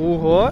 Empurrou.